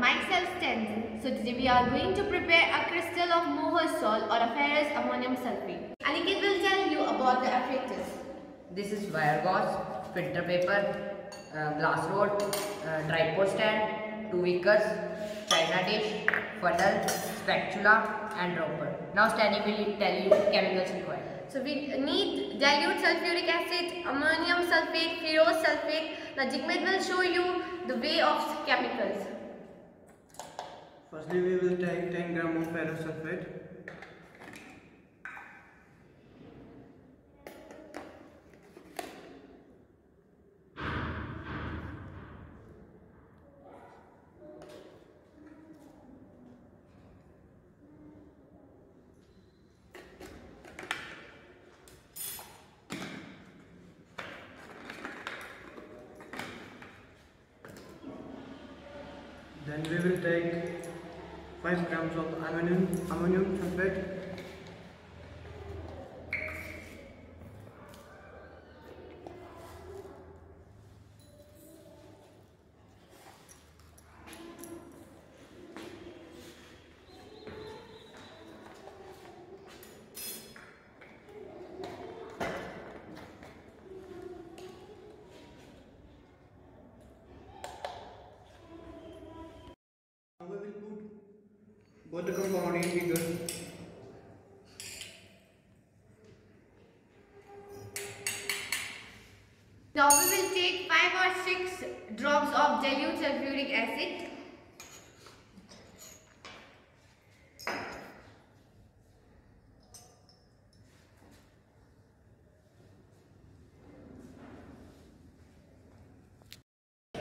myself Stanzin. So today we are going to prepare a crystal of Mohr salt or a ferrous ammonium sulfate. Aniket will tell you about the apparatus. This is wire gauze, filter paper, uh, glass rod, uh, tripod stand, two beakers, china dish, funnel, spatula and dropper. Now Stanzin will tell you chemicals required. So we need dilute sulfuric acid, ammonium sulfate, ferrous sulfate. Now Jegmath will show you the way of chemicals. Firstly, we will take 10 gram of ferrous sulfate. Then we will take 5 grams of ammonium, ammonium sulfate. Both the. Now we will take 5 or 6 drops of dilute sulfuric acid.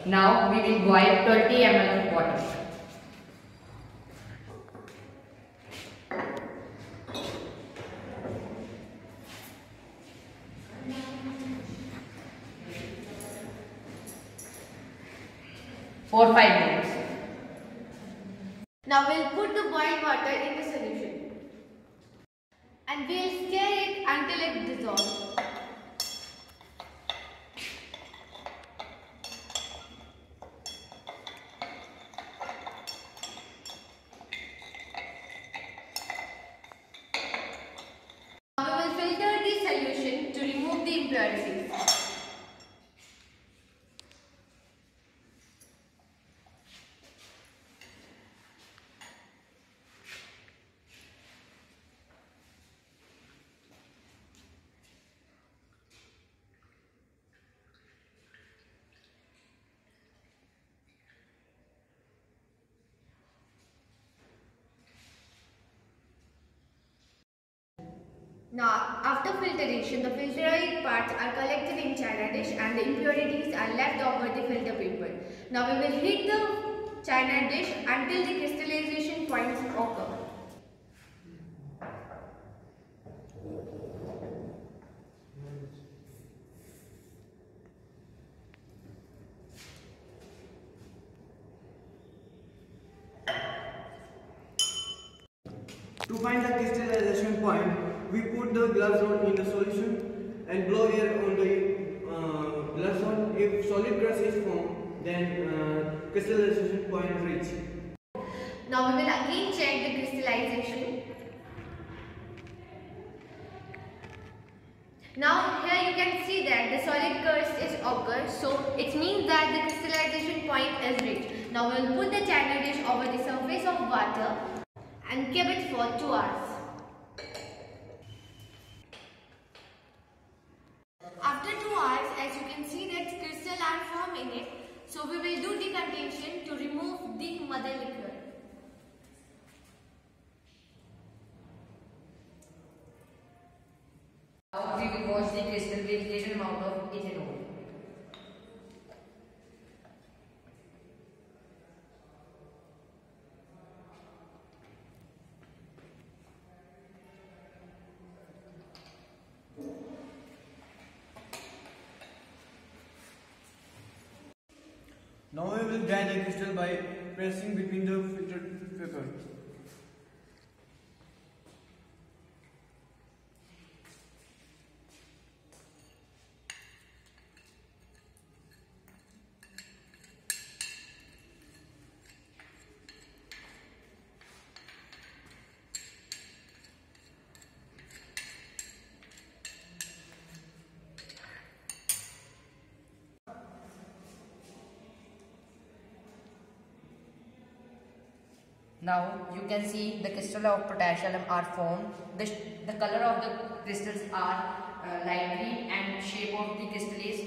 Now we will boil 20 ml of water. For 5 minutes. Now we'll put the boiled water in the solution. And we'll stir it until it dissolves. Now we will filter the solution to remove the impurities. Now, after filtration, the filtered parts are collected in china dish and the impurities are left over the filter paper. Now, we will heat the china dish until the crystallization points occur. To find the crystallization point, we put the glass rod in the solution and blow air on the uh, glass rod. If solid crust is formed, then uh, crystallization point reach. Now, we will again check the crystallization. Now, here you can see that the solid crust is occurred, so it means that the crystallization point is reached. Now, we will put the china dish over the surface of water and keep it for 2 hours. After 2 hours, as you can see that crystal are formed in it, so we will do decantation to remove the mother liquor. Now we will wash the crystal with little amount of ethanol. Now we will dry the crystal by pressing between the filtered paper. Now you can see the crystal of potassium are formed. The, the color of the crystals are uh, light green and shape of the crystal is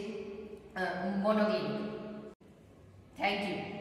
uh. Thank you.